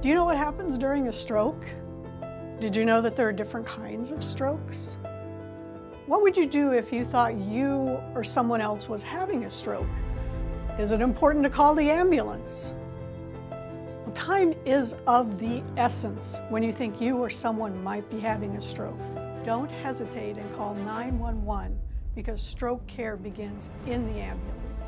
Do you know what happens during a stroke? Did you know that there are different kinds of strokes? What would you do if you thought you or someone else was having a stroke? Is it important to call the ambulance? Well, time is of the essence when you think you or someone might be having a stroke. Don't hesitate and call 911 because stroke care begins in the ambulance.